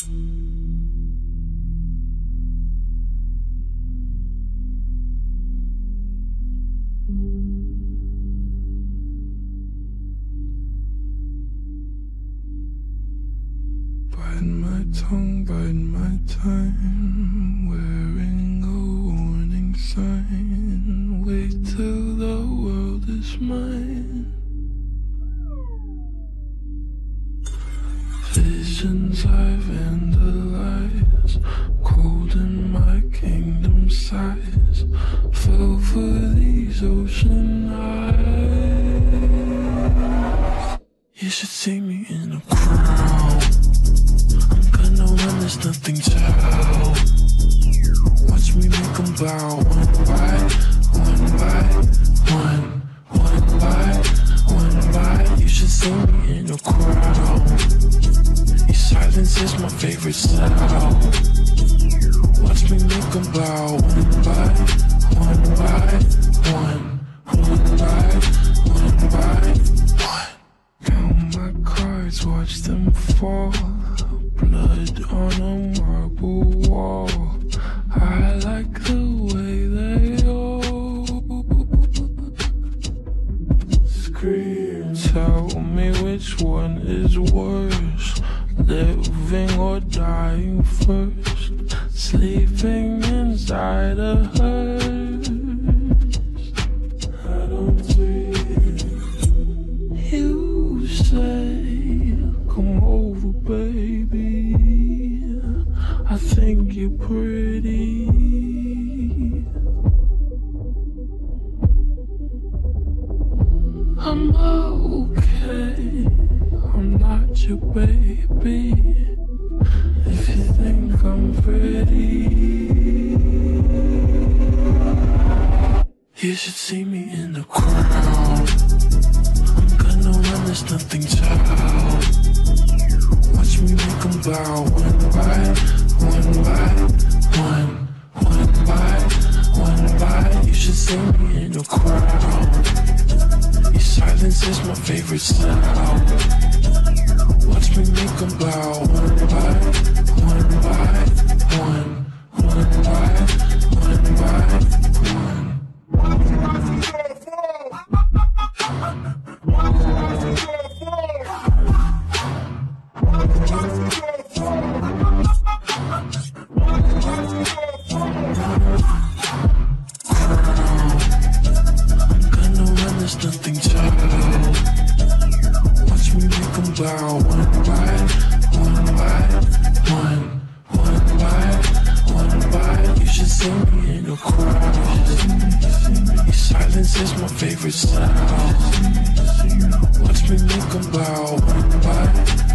Bite my tongue, bite my time, Visions I've vandalized, cold in my kingdom size. Fell for these ocean eyes. You should see me in a crown. I'm gonna run, there's nothing to help. Watch me make 'em bow is my favorite sound. Watch me make 'em bow one by one by one, one by one by one. Count my cards, watch them fall. Blood on a marble wall. I like the way they all scream. Tell me which one is worse, living or dying first. Sleeping inside a hearse. I don't see. You say, come over, baby. I think you're pretty. I'm okay. Not your baby. If you think I'm pretty, you should see me in the crown. I'm gonna run, there's nothing help. Watch me make 'em bow one by one by one, one by one by. You should see me in the crown. Silence is my favorite sound. Watch me make 'em bow one by one by one, one by one by one. I'm gonna run, there's nothing to bow one by one by one, one by one by. You should see me in a crown. Silence is my favorite sound. Watch me make 'em bow one by